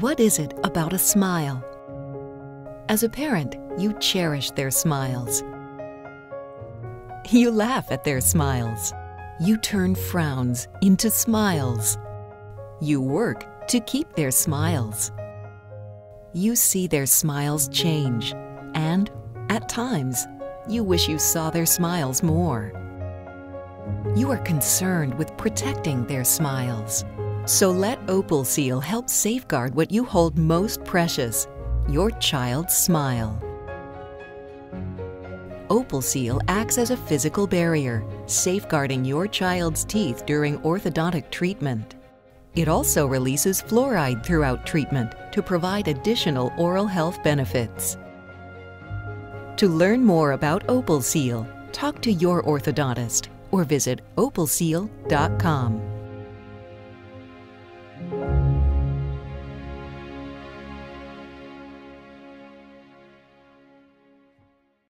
What is it about a smile? As a parent, you cherish their smiles. You laugh at their smiles. You turn frowns into smiles. You work to keep their smiles. You see their smiles change, and at times, you wish you saw their smiles more. You are concerned with protecting their smiles. So let Opal Seal help safeguard what you hold most precious your child's smile. Opal Seal acts as a physical barrier, safeguarding your child's teeth during orthodontic treatment. It also releases fluoride throughout treatment to provide additional oral health benefits. To learn more about Opal Seal, talk to your orthodontist or visit opalseal.com.